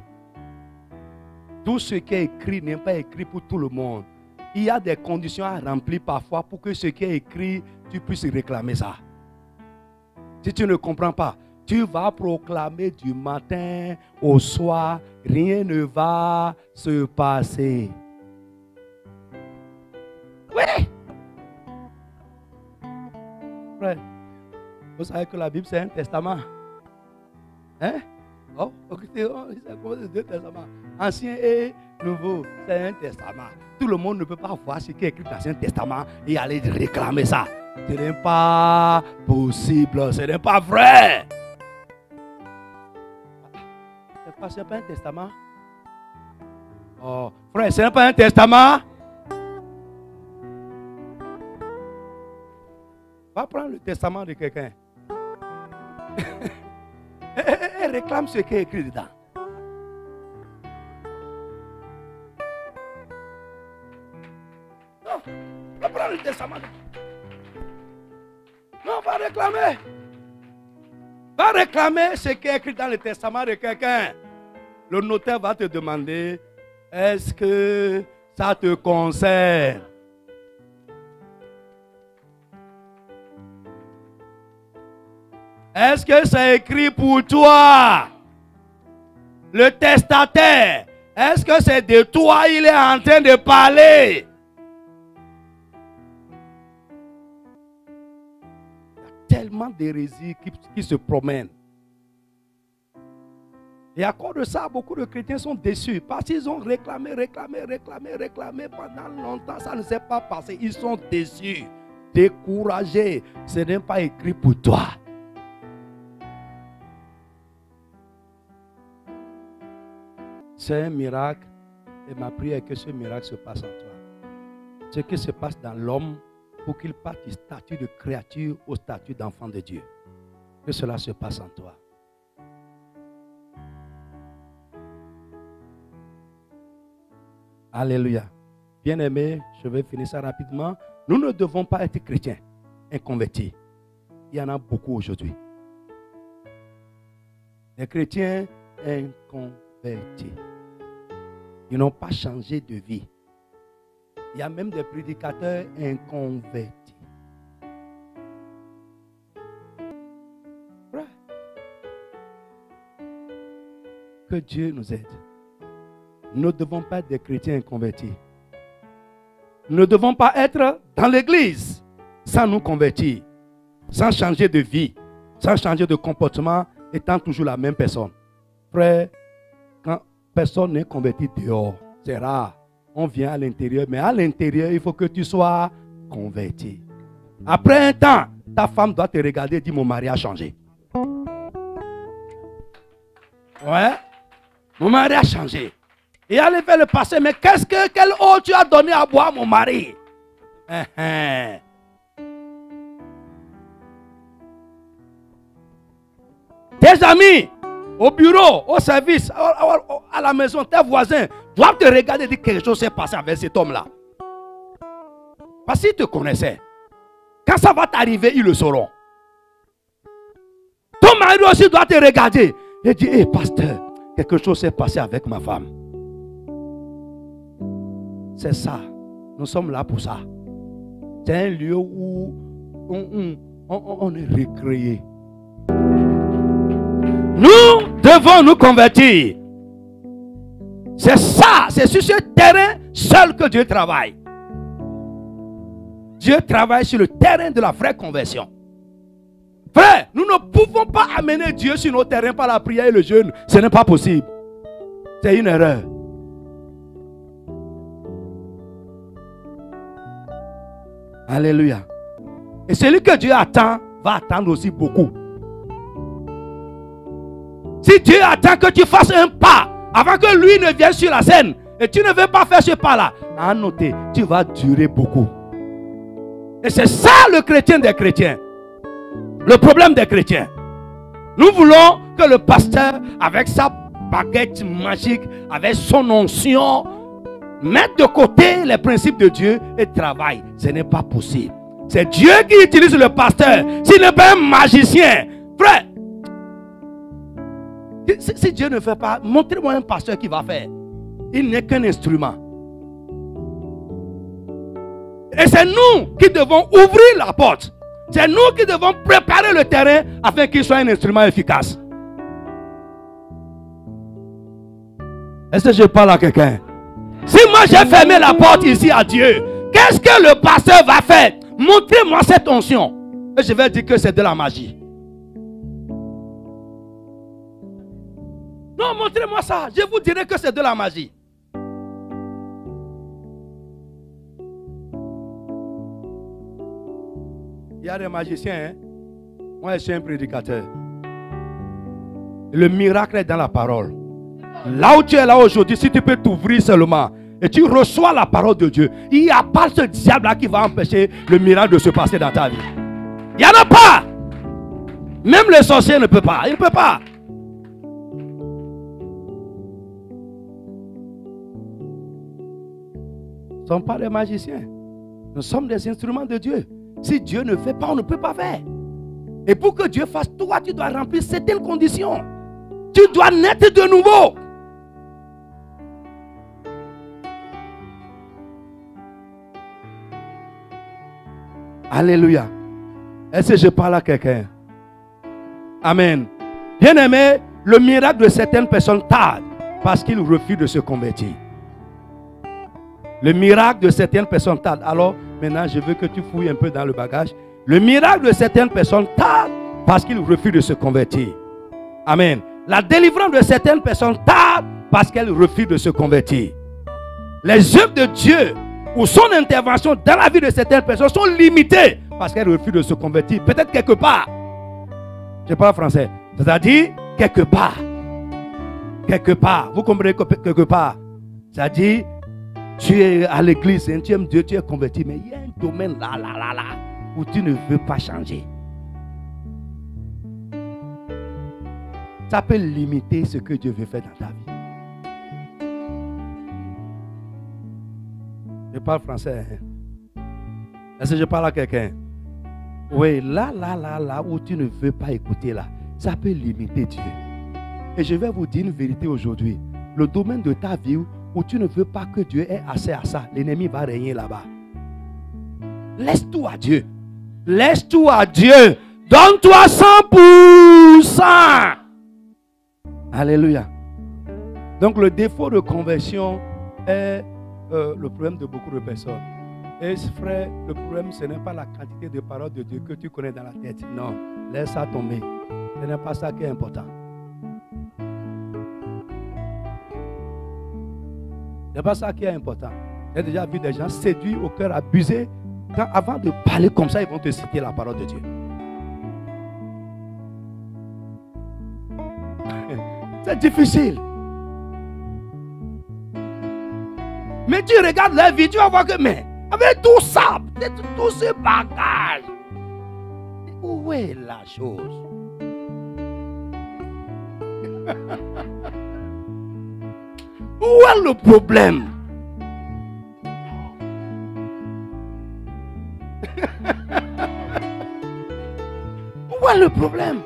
Tout ce qui est écrit n'est pas écrit pour tout le monde. Il y a des conditions à remplir parfois pour que ce qui est écrit, tu puisses réclamer ça. Si tu ne comprends pas, tu vas proclamer du matin au soir, rien ne va se passer. Oui. Vous savez que la Bible c'est un testament. Hein? Oh, écoutez, c'est deux testaments? Ancien et nouveau, c'est un testament. Tout le monde ne peut pas voir ce qui est écrit dans un testament et aller réclamer ça. Ce n'est pas possible, ce n'est pas vrai. Pas, c'est pas un testament. Oh, frère, ce n'est pas un testament. Va prendre le testament de quelqu'un. Et, et- et réclame ce qui est écrit dedans. Non, va prendre le testament. Non, va réclamer. Va réclamer ce qui est écrit dans le testament de quelqu'un. Le notaire va te demander, est-ce que ça te concerne? Est-ce que c'est écrit pour toi? Le testataire, est-ce que c'est de toi il est en train de parler? Il y a tellement d'hérésies qui, qui se promènent. Et à cause de ça, beaucoup de chrétiens sont déçus parce qu'ils ont réclamé, réclamé, réclamé, réclamé pendant longtemps. Ça ne s'est pas passé. Ils sont déçus, découragés. Ce n'est pas écrit pour toi. C'est un miracle. Et ma prière est que ce miracle se passe en toi. Ce qui se passe dans l'homme pour qu'il passe du statut de créature au statut d'enfant de Dieu. Que cela se passe en toi. Alléluia. Bien-aimé, je vais finir ça rapidement. Nous ne devons pas être chrétiens inconvertis. Il y en a beaucoup aujourd'hui. Les chrétiens inconvertis. Ils n'ont pas changé de vie. Il y a même des prédicateurs inconvertis. Frère, Que Dieu nous aide. Nous ne devons pas être des chrétiens inconvertis. Nous ne devons pas être dans l'église sans nous convertir, sans changer de vie, sans changer de comportement, étant toujours la même personne. Frère, personne n'est converti dehors, c'est rare. On vient à l'intérieur, mais à l'intérieur, il faut que tu sois converti. Après un temps, ta femme doit te regarder et dire Mon mari a changé. Ouais, mon mari a changé. Et aller vers le passé, mais qu'est-ce que, quelle eau tu as donné à boire, mon mari? Hein, hein. Tes amis, au bureau, au service, à, la maison, tes voisins doivent te regarder et dire quelque chose s'est passé avec cet homme-là. Parce qu'ils te connaissaient. Quand ça va t'arriver, ils le sauront. Ton mari aussi doit te regarder et dire, hé pasteur, quelque chose s'est passé avec ma femme. C'est ça. Nous sommes là pour ça. C'est un lieu où on, on- on- on est recréé. Nous devons nous convertir. C'est ça, c'est sur ce terrain seul que Dieu travaille. Dieu travaille sur le terrain de la vraie conversion. Frère, nous ne pouvons pas amener Dieu sur nos terrains par la prière et le jeûne. Ce n'est pas possible. C'est une erreur. Alléluia. Et celui que Dieu attend va attendre aussi beaucoup. Si Dieu attend que tu fasses un pas avant que lui ne vienne sur la scène et tu ne veux pas faire ce pas-là, à noter, tu vas durer beaucoup. Et c'est ça le chrétien des chrétiens. Le problème des chrétiens. Nous voulons que le pasteur, avec sa baguette magique, avec son onction, mette de côté les principes de Dieu et travaille. Ce n'est pas possible. C'est Dieu qui utilise le pasteur. S'il n'est pas un magicien, frère, si, Dieu ne fait pas, montrez-moi un pasteur qui va faire. Il n'est qu'un instrument. Et c'est nous qui devons ouvrir la porte. C'est nous qui devons préparer le terrain afin qu'il soit un instrument efficace. Est-ce que je parle à quelqu'un? Si moi j'ai fermé la porte ici à Dieu, qu'est-ce que le pasteur va faire? Montrez-moi cette onction. Et je vais dire que c'est de la magie. Non, montrez-moi ça. Je vous dirai que c'est de la magie. Il y a des magiciens. hein. Moi, je suis un prédicateur. Le miracle est dans la parole. Là où tu es là aujourd'hui, si tu peux t'ouvrir seulement et tu reçois la parole de Dieu, il n'y a pas ce diable-là qui va empêcher le miracle de se passer dans ta vie. Il n'y en a pas. Même le sorcier ne peut pas. Il ne peut pas. Ne sommes pas des magiciens. Nous sommes des instruments de Dieu. Si Dieu ne fait pas, on ne peut pas faire. Et pour que Dieu fasse, toi, tu dois remplir certaines conditions. Tu dois naître de nouveau. Alléluia. Est-ce que je parle à quelqu'un? Amen. Bien aimé, le miracle de certaines personnes tarde parce qu'ils refusent de se convertir. Le miracle de certaines personnes tarde. Alors, maintenant, je veux que tu fouilles un peu dans le bagage. Le miracle de certaines personnes tarde parce qu'ils refusent de se convertir. Amen. La délivrance de certaines personnes tarde parce qu'elles refusent de se convertir. Les œuvres de Dieu ou son intervention dans la vie de certaines personnes sont limitées parce qu'elles refusent de se convertir. Peut-être quelque part. Je parle français. C'est-à-dire quelque part. Quelque part. Vous comprenez que quelque part. C'est-à-dire, tu es à l'église, tu aimes Dieu, tu es converti, mais il y a un domaine là, là, là, là, où tu ne veux pas changer. Ça peut limiter ce que Dieu veut faire dans ta vie. Je parle français. hein. Est-ce que je parle à quelqu'un? Oui, là, là, là, là où tu ne veux pas écouter, là, ça peut limiter Dieu. Et je vais vous dire une vérité aujourd'hui. Le domaine de ta vie où tu ne veux pas que Dieu ait assez à ça, l'ennemi va régner là-bas. Laisse tout à Dieu. Laisse tout à Dieu. Donne-toi 100%. Alléluia. Donc le défaut de conversion est euh, le problème de beaucoup de personnes. Et frère, le problème, ce n'est pas la quantité de paroles de Dieu que tu connais dans la tête. Non, laisse ça tomber. Ce n'est pas ça qui est important. N'est pas ça qui est important. J'ai déjà vu des gens séduits au cœur, abusés. Quand, avant de parler comme ça, ils vont te citer la parole de Dieu. C'est difficile. Mais tu regardes leur vie, tu vas voir que, mais, avec tout ça, tout ce bagage, où est la chose? Où est le problème? Où est le problème?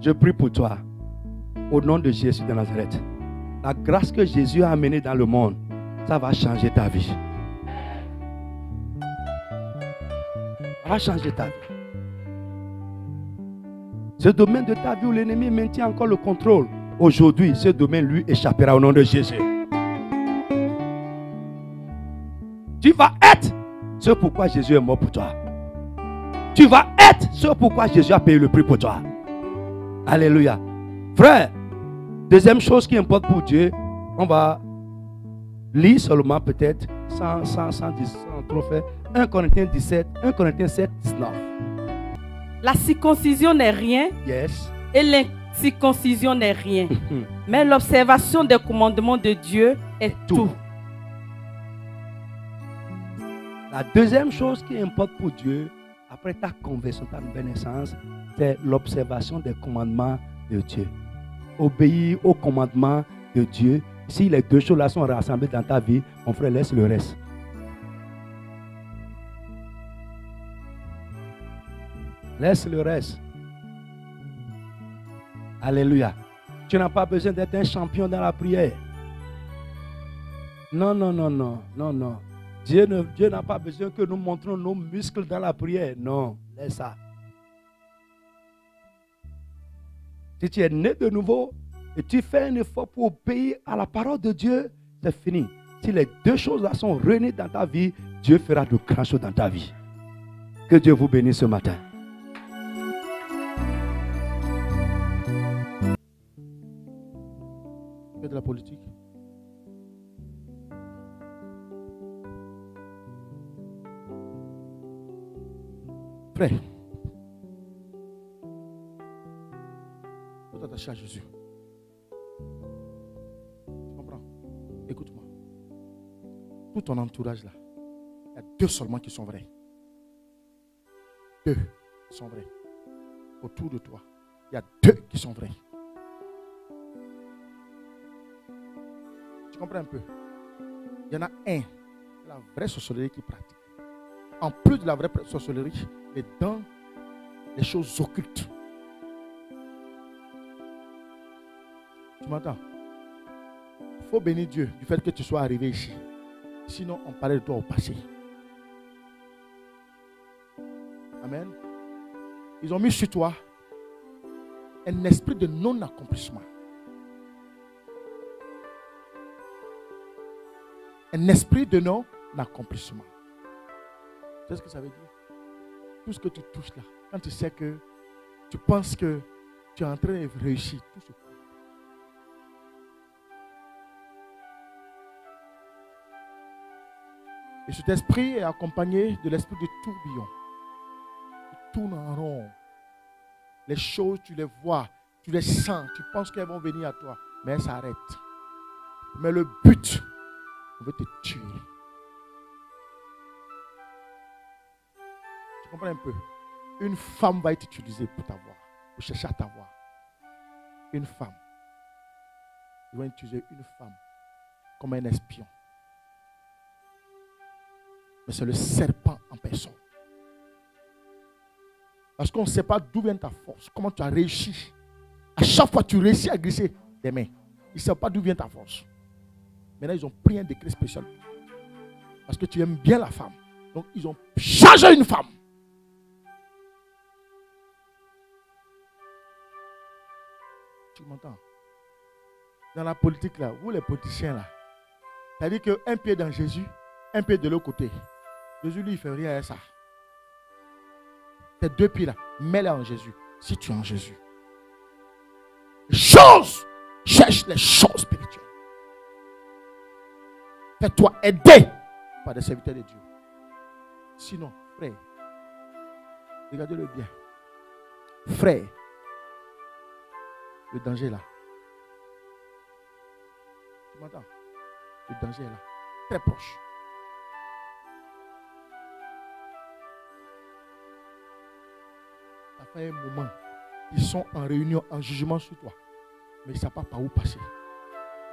Je prie pour toi. Au nom de Jésus de Nazareth. La grâce que Jésus a amenée dans le monde, ça va changer ta vie. Ça va changer ta vie. Ce domaine de ta vie où l'ennemi maintient encore le contrôle, aujourd'hui, ce domaine lui échappera au nom de Jésus. Tu vas être ce pourquoi Jésus est mort pour toi. Tu vas être ce pourquoi Jésus a payé le prix pour toi. Alléluia. Frère, deuxième chose qui importe pour Dieu, on va lire seulement peut-être trop faire. 1 Corinthiens 17, 1 Corinthiens 7, 19. La circoncision n'est rien Yes. et l'incirconcision n'est rien. Mais l'observation des commandements de Dieu est Tout. tout. La deuxième chose qui importe pour Dieu, après ta conversion, ta nouvelle naissance, c'est l'observation des commandements de Dieu. Obéir aux commandements de Dieu. Si les deux choses-là sont rassemblées dans ta vie, mon frère, laisse le reste. Laisse le reste. Alléluia. Tu n'as pas besoin d'être un champion dans la prière. Non, non, non, non, non, non. Dieu n'a pas besoin que nous montrons nos muscles dans la prière. Non, laisse ça. Si tu es né de nouveau et tu fais un effort pour obéir à la parole de Dieu, c'est fini. Si les deux choses-là sont réunies dans ta vie, Dieu fera de grandes choses dans ta vie. Que Dieu vous bénisse ce matin. Politique. Frère, faut t'attacher à Jésus. Tu comprends? Écoute-moi. Tout ton entourage là, il y a deux seulement qui sont vrais. Deux sont vrais. Autour de toi, il y a deux qui sont vrais. Tu comprends un peu? Il y en a un, la vraie sorcellerie qui pratique. En plus de la vraie sorcellerie, les dans les choses occultes. Tu m'entends? Il faut bénir Dieu du fait que tu sois arrivé ici. Sinon, on parlait de toi au passé. Amen. Ils ont mis sur toi un esprit de non-accomplissement. Un esprit de non-accomplissement. Tu sais ce que ça veut dire Tout ce que tu touches là, quand tu sais que tu penses que tu es en train de réussir, tout coupe. Et cet esprit est accompagné de l'esprit de tourbillon. Il tourne en rond. Les choses, tu les vois, tu les sens, tu penses qu'elles vont venir à toi, mais elles s'arrêtent. Mais le but, on veut te tuer. Tu comprends un peu? Une femme va être utilisée pour t'avoir, pour chercher à t'avoir. Une femme. Ils vont utiliser une femme comme un espion. Mais c'est le serpent en personne. Parce qu'on ne sait pas d'où vient ta force, comment tu as réussi. À chaque fois, tu réussis à glisser des mains. Ils ne savent pas d'où vient ta force. Maintenant, ils ont pris un décret spécial. Parce que tu aimes bien la femme. Donc, ils ont chargé une femme. Tu m'entends? Dans la politique, là, vous les politiciens, là, c'est-à-dire qu'un pied dans Jésus, un pied de l'autre côté. Jésus, lui, il ne fait rien à ça. Ces deux pieds-là, mets-les en Jésus. Si tu es en Jésus. Choses, cherche les choses spirituelles. Fais-toi aider par des serviteurs de Dieu. Sinon, frère, regardez-le bien. Frère, le danger est là. Tu m'entends? Le danger est là. Très proche. Ça fait un moment. Ils sont en réunion, en jugement sur toi. Mais ils ne savent pas par où passer.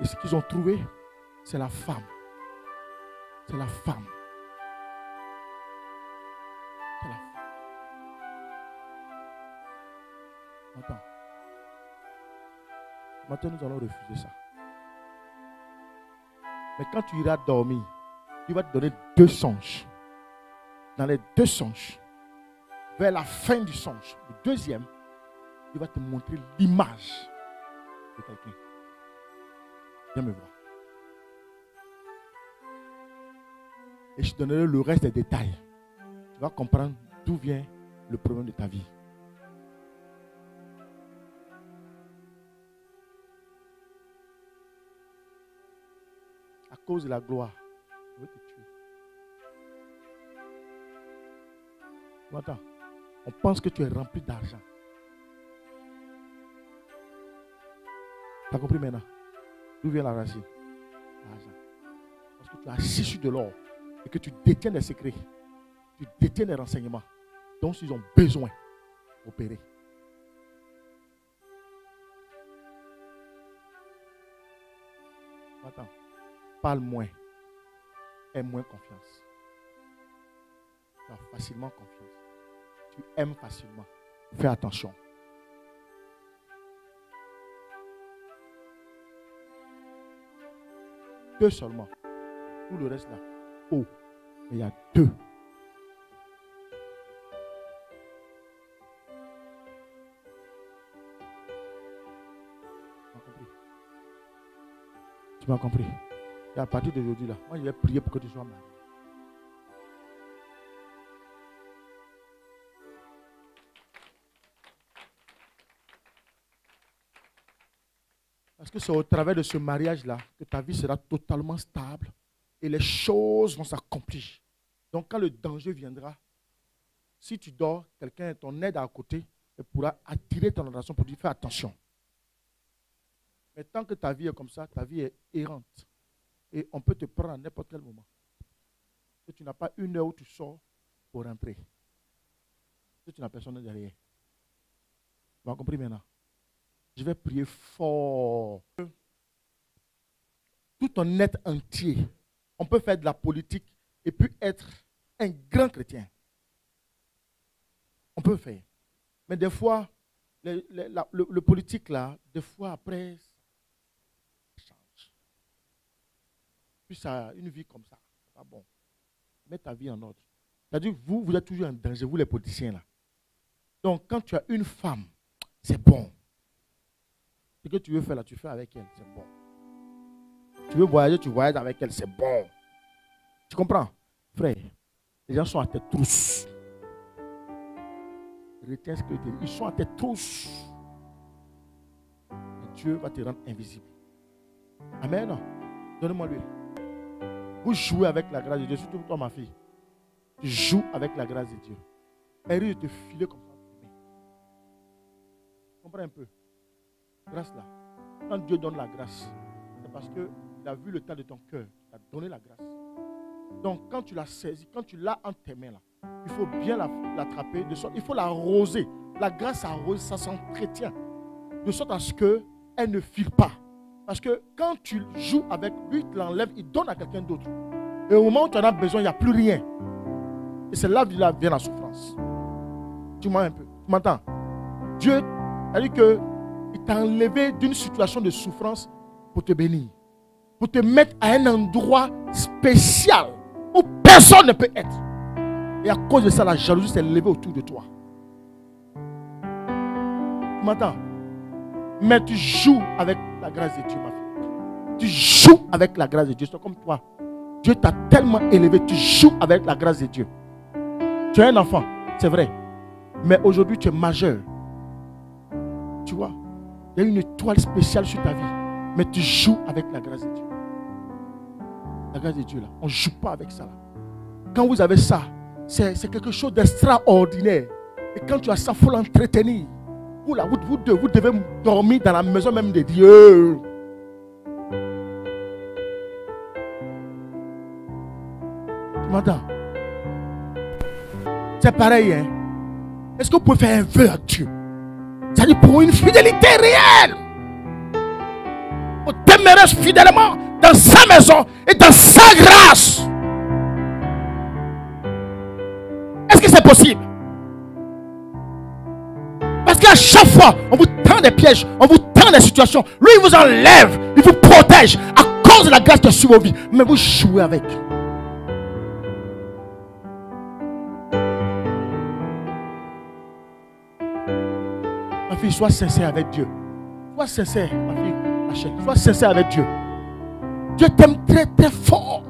Et ce qu'ils ont trouvé, c'est la femme. C'est la femme. C'est la femme. Attends. Maintenant, nous allons refuser ça. Mais quand tu iras dormir, il va te donner deux songes. Dans les deux songes, vers la fin du songe, le deuxième, il va te montrer l'image de quelqu'un. Viens me voir. Et je te donnerai le reste des détails. Tu vas comprendre d'où vient le problème de ta vie. À cause de la gloire, vais te tuer. Attends. On pense que tu es rempli d'argent. Tu as compris maintenant? D'où vient la racine? L'argent. Parce que tu as assis de l'or et que tu détiens des secrets. Tu détiens des renseignements dont ils ont besoin d'opérer. Attends. Parle moins. Aie moins confiance. Tu as facilement confiance. Tu aimes facilement. Fais attention. Deux seulement. Tout le reste là. Mais il y a deux. Tu m'as compris? Et à partir d'aujourd'hui là, moi je vais prier pour que tu sois marié. Parce que c'est au travers de ce mariage-là que ta vie sera totalement stable et les choses vont s'accomplir. Donc quand le danger viendra, si tu dors, quelqu'un, ton aide à côté, et pourra attirer ton attention pour dire fais attention. Mais tant que ta vie est comme ça, ta vie est errante. Et on peut te prendre à n'importe quel moment. Et tu n'as pas une heure où tu sors pour rentrer. Et tu n'as personne derrière. Tu as compris maintenant? Je vais prier fort. Tout en être entier, on peut faire de la politique et puis être un grand chrétien. On peut faire. Mais des fois, le, politique là, des fois après, ça change. Puis ça une vie comme ça. Pas bon. Mets ta vie en ordre. C'est-à-dire, vous, vous êtes toujours en danger, vous les politiciens là. Donc, quand tu as une femme, c'est bon. Ce que tu veux faire là, tu fais avec elle, c'est bon. Tu veux voyager, tu voyages avec elle, c'est bon. Tu comprends? Frère, les gens sont à tête trousse. Retiens que. Ils sont à tête trousse. Et Dieu va te rendre invisible. Amen. Donne-moi lui. Vous jouez avec la grâce de Dieu, surtout toi, ma fille. Tu joues avec la grâce de Dieu. Elle risque de te filer comme ça. Comprends un peu grâce là, quand Dieu donne la grâce, c'est parce qu'il a vu le temps de ton cœur, il a donné la grâce. Donc quand tu l'as saisie, quand tu l'as en tes mains là, il faut bien l'attraper, il faut l'arroser. La grâce arrose, ça s'entretient. De sorte à ce qu'elle ne file pas. Parce que quand tu joues avec lui, tu l'enlèves, il donne à quelqu'un d'autre. Et au moment où tu en as besoin, il n'y a plus rien. Et c'est là où vient la souffrance. Tu m'entends un peu. Tu m'entends? Dieu a dit que il t'a enlevé d'une situation de souffrance pour te bénir. Pour te mettre à un endroit spécial où personne ne peut être. Et à cause de ça, la jalousie s'est levée autour de toi. M'entends? Mais tu joues avec la grâce de Dieu, ma fille. Tu joues avec la grâce de Dieu. C'est comme toi. Dieu t'a tellement élevé, tu joues avec la grâce de Dieu. Tu es un enfant, c'est vrai. Mais aujourd'hui, tu es majeur. Tu vois, il y a une étoile spéciale sur ta vie. Mais tu joues avec la grâce de Dieu. La grâce de Dieu, là. On ne joue pas avec ça. Là. Quand vous avez ça, c'est quelque chose d'extraordinaire. Et quand tu as ça, il faut l'entretenir. Vous, là, vous, vous, vous, devez dormir dans la maison même de Dieu. Tu m'entends? C'est pareil, hein Est-ce que vous pouvez faire un vœu à Dieu? C'est-à-dire pour une fidélité réelle. Vous demeurez fidèlement dans sa maison et dans sa grâce. Est-ce que c'est possible? Parce qu'à chaque fois, on vous tend des pièges, on vous tend des situations. Lui, il vous enlève, il vous protège à cause de la grâce qui est sur vos vies. Mais vous jouez avec. Ma fille, sois sincère avec Dieu. Sois sincère, ma fille, ma Sois sincère avec Dieu. Dieu t'aime très très fort.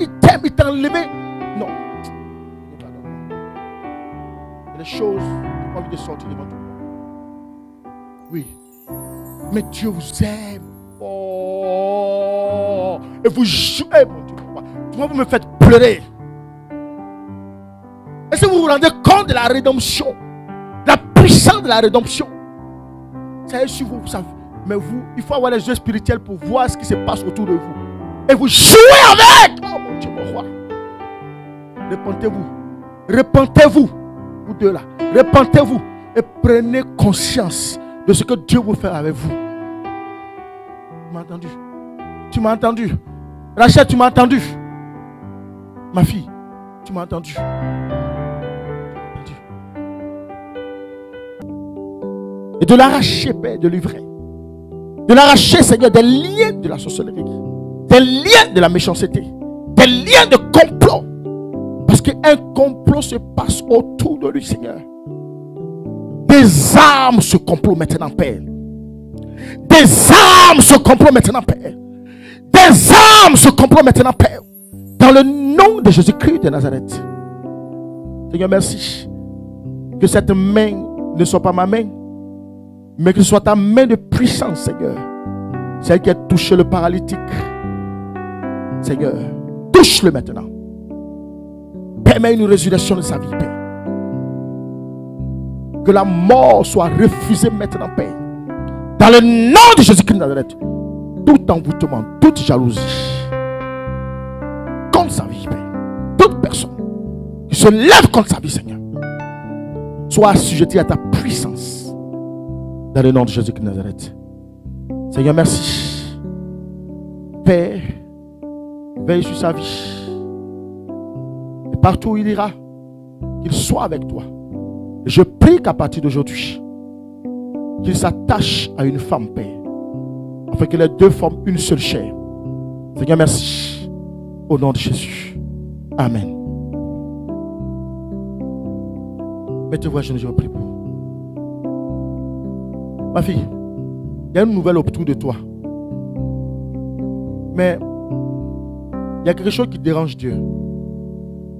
Il t'aime, il t'a enlevé. Non. Il y a des choses qui ont envie de sortir devant toi. Oui. Mais Dieu vous aime. Oh. Et vous jouez, mon Dieu. Vous me faites pleurer Est-ce que vous vous rendez compte de la rédemption? La puissance de la rédemption? Ça est sur vous, vous savez. Mais vous, il faut avoir les yeux spirituels pour voir ce qui se passe autour de vous. Et vous jouez avec. Oh mon Dieu, mon roi. Repentez-vous. Repentez-vous. Vous deux là. Repentez-vous. Et prenez conscience de ce que Dieu veut faire avec vous. Tu m'as entendu? Tu m'as entendu? Rachel, tu m'as entendu? Ma fille, tu m'as entendu Et de l'arracher, Père, de livrer de l'arracher, Seigneur, des liens de la sorcellerie, des liens de la méchanceté, des liens de complot. Parce qu'un complot se passe autour de lui, Seigneur. Des armes se complot maintenant, Père. Des armes se complot maintenant, Père. Des armes se complot maintenant, Père. Dans le nom de Jésus-Christ de Nazareth. Seigneur, merci. Que cette main ne soit pas ma main, mais que ce soit ta main de puissance, Seigneur. Celle qui a touché le paralytique. Seigneur, touche-le maintenant. Permets une résurrection de sa vie, Père. Que la mort soit refusée maintenant, Père. Dans le nom de Jésus-Christ de Nazareth. Tout envoûtement, toute jalousie. Contre sa vie, Père. Toute personne qui se lève contre sa vie, Seigneur. Soit assujetti à ta puissance. Dans le nom de Jésus-Christ de Nazareth. Seigneur, merci. Père, veille sur sa vie. Et partout où il ira, qu'il soit avec toi. Je prie qu'à partir d'aujourd'hui, qu'il s'attache à une femme, Père. Afin que les deux forment une seule chair. Seigneur, merci. Au nom de Jésus. Amen. Mettez-vous à je vous prie pour Ma fille, il y a une nouvelle autour de toi. Mais il y a quelque chose qui dérange Dieu.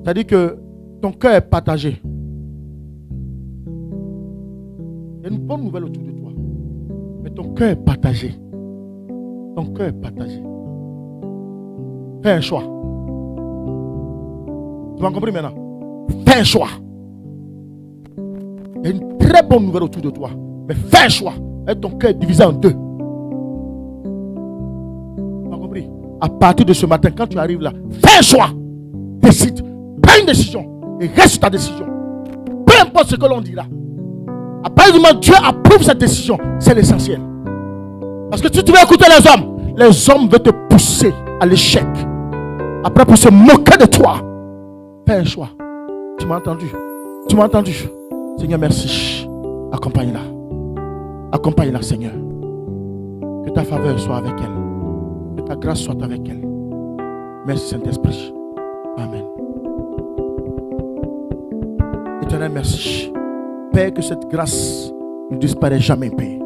C'est-à-dire que ton cœur est partagé. Il y a une bonne nouvelle autour de toi. Mais ton cœur est partagé. Ton cœur est partagé. Fais un choix. Tu m'as compris maintenant Fais un choix. Il y a une très bonne nouvelle autour de toi. Mais fais un choix. Et ton cœur est divisé en deux. Tu as compris? À partir de ce matin, quand tu arrives là, fais un choix. Décide. Prends une décision. Et reste ta décision. Peu importe ce que l'on dira. À partir du moment où Dieu approuve cette décision, c'est l'essentiel. Parce que si tu veux écouter les hommes, les hommes veulent te pousser à l'échec. Après, pour se moquer de toi, fais un choix. Tu m'as entendu? Tu m'as entendu? Seigneur, merci. Accompagne-la. Accompagne-la, Seigneur. Que ta faveur soit avec elle. Que ta grâce soit avec elle. Merci, Saint-Esprit. Amen. Éternel, merci. Père, que cette grâce ne disparaît jamais, Père.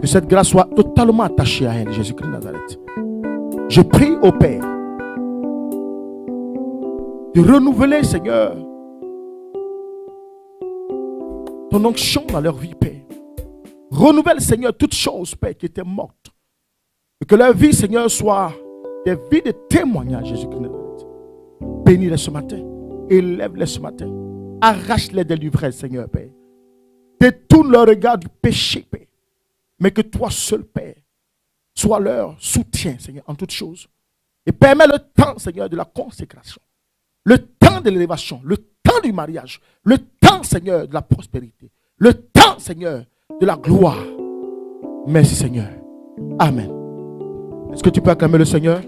Que cette grâce soit totalement attachée à elle, Jésus-Christ de Nazareth. Je prie au Père de renouveler, Seigneur, ton onction dans leur vie, Père. Renouvelle, Seigneur, toutes choses, Père, qui étaient mortes. Que leur vie, Seigneur, soit des vies de témoignage, Jésus-Christ. Bénis-les ce matin. Élève-les ce matin. Arrache-les des l'ivresse, Seigneur, Père. Détourne leur regard du péché, Père. Mais que toi seul, Père, sois leur soutien, Seigneur, en toutes choses. Et permets le temps, Seigneur, de la consécration. Le temps de l'élévation. Le temps du mariage. Le temps, Seigneur, de la prospérité. Le temps, Seigneur, de la gloire. Merci, Seigneur. Amen. Est-ce que tu peux acclamer le Seigneur?